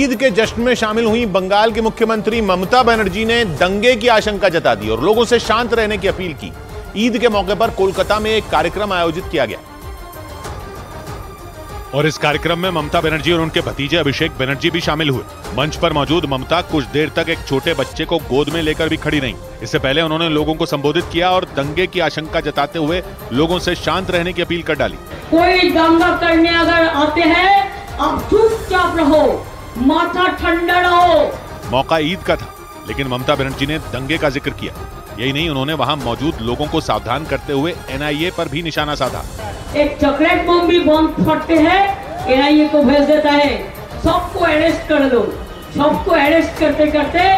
ईद के जश्न में शामिल हुई बंगाल की मुख्यमंत्री ममता बनर्जी ने दंगे की आशंका जता दी और लोगों से शांत रहने की अपील की। ईद के मौके पर कोलकाता में एक कार्यक्रम आयोजित किया गया। और इस कार्यक्रम में ममता बनर्जी और उनके भतीजे अभिषेक बनर्जी भी शामिल हुए। मंच पर मौजूद ममता कुछ देर तक एक छोटे बच्चे को गोद में लेकर भी खड़ी रहीं। इससे पहले उन्होंने लोगों को संबोधित किया और दंगे की आशंका जताते हुए लोगों से शांत रहने की अपील कर डाली। कोई दंगा करने अगर आते हैं आप चुपचाप रहो। माथा ठंडा रहो मौका ईद का था लेकिन ममता बनर्जी ने दंगे का ज़िक्र किया। यही नहीं उन्होंने वहाँ मौजूद लोगों को सावधान करते हुए एनआईए पर भी निशाना साधा। एक चॉकलेट बम भी बम फटते हैं एनआईए को भेज देता है। सबको अरेस्ट कर दो। सबको अरेस्ट करते करते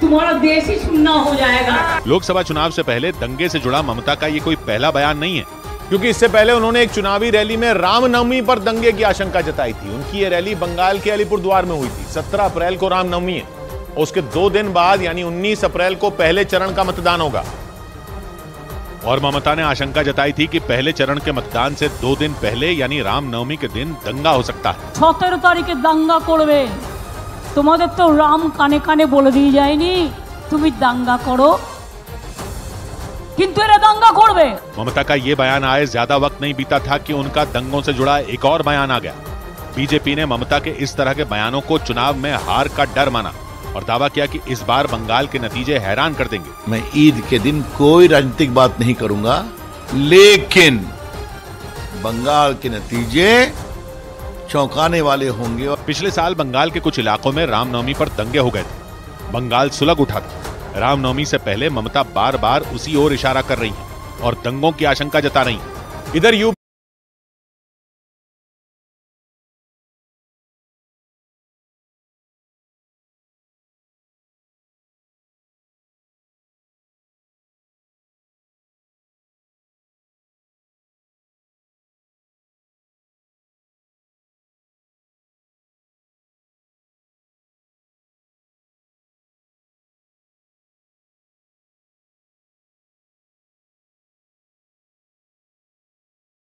तुम्हारा देश ही सुनना हो जाएगा। लोकसभा चुनाव से पहले दंगे से जुड़ा ममता का ये कोई पहला बयान नहीं है। क्योंकि इससे पहले उन्होंने एक चुनावी रैली में रामनवमी पर दंगे की आशंका जताई थी उनकी ये रैली बंगाल के अलीपुरद्वार में हुई थी 17 अप्रैल को रामनवमी है उसके दो दिन बाद यानी 19 अप्रैल को पहले चरण का मतदान होगा और ममता ने आशंका जताई थी कि पहले चरण के मतदान से दो दिन पहले यानी रामनवमी के दिन दंगा हो सकता है সতেরো তারিখে দাঙ্গা করবে তোমাদের তো রাম কানে কানে বলে দিয়ে যায়নি তুমি দাঙ্গা করো किंतु दंगा खोड़वे ममता का ये बयान आए ज़्यादा वक्त नहीं बीता था कि उनका दंगों से जुड़ा एक और बयान आ गया। बीजेपी ने ममता के इस तरह के बयानों को चुनाव में हार का डर माना और दावा किया कि इस बार बंगाल के नतीजे हैरान कर देंगे। मैं ईद के दिन कोई राजनीतिक बात नहीं करूँगा लेकिन बंगाल के नतीजे चौंकाने वाले होंगे और पिछले साल बंगाल के कुछ इलाकों में रामनवमी पर दंगे हो गए थे। बंगाल सुलग उठा था। रामनवमी से पहले ममता बार बार उसी ओर इशारा कर रही है और दंगों की आशंका जता रही है। इधर यूपी